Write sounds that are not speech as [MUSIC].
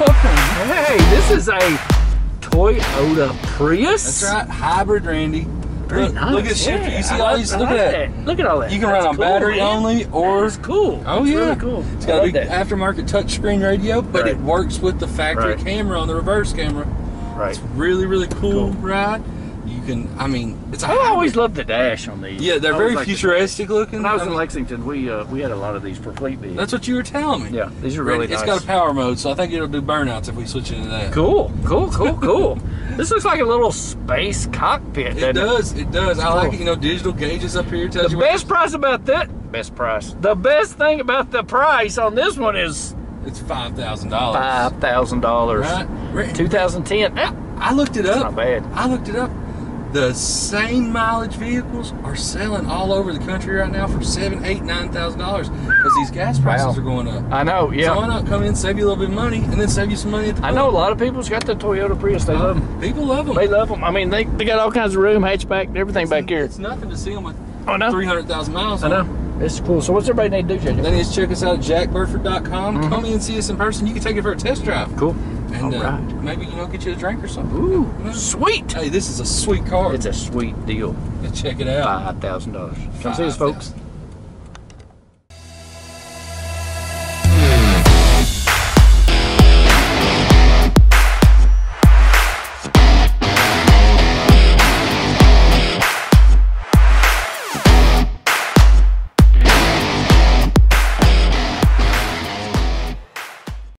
this is a Toyota Prius. That's right, hybrid Randy. Very Look, nice. look at shifter. yeah, You see I all these? I Look at that. Look at all that. You can That's run on cool, battery man. only or That's cool. Oh That's yeah, really cool. It's I got a big that. aftermarket touchscreen radio, but Right. it works with the factory Right. camera on the reverse camera. Right. It's really really cool, Cool. ride. You can, I mean, it's a I always hybrid. loved the dash on these. yeah, they're I very always liked the futuristic looking. When I was I in Lexington, we uh, we had a lot of these for fleet vehicles. that's what you were telling me. yeah, these are really It's nice. It's got a power mode, so I think it'll do burnouts if we switch into that. cool, cool, cool, cool. [LAUGHS] this looks like a little space cockpit. It doesn't does, it does. I like cool. it. You know, digital gauges up here tells The you what best price about that, best price. The best thing about the price on this one is It's five thousand dollars. five thousand dollars. Right. Right. 2010. Ah, I looked it up. not bad. I looked it up. The same mileage vehicles are selling all over the country right now for seven, eight, nine thousand dollars because these gas prices Wow. are going up. I know. Yeah. So why not come in, save you a little bit of money, and then save you some money at the I know a lot of people's got the Toyota Prius. They love them. People love them. They love them. I mean, they, they got all kinds of room, hatchback, everything back here. It's nothing to see them with Oh no. three hundred thousand miles. I know. them. It's cool. So what's everybody need to do, JJ? Then you just check us out at jackburford.com. Mm-hmm. Come in and see us in person. You can take it for a test drive. Cool. And All uh, right. maybe you know get you a drink or something. Ooh, sweet. Hey, this is a sweet car. It's a sweet deal. Check it out. Five thousand dollars. Come see us, folks.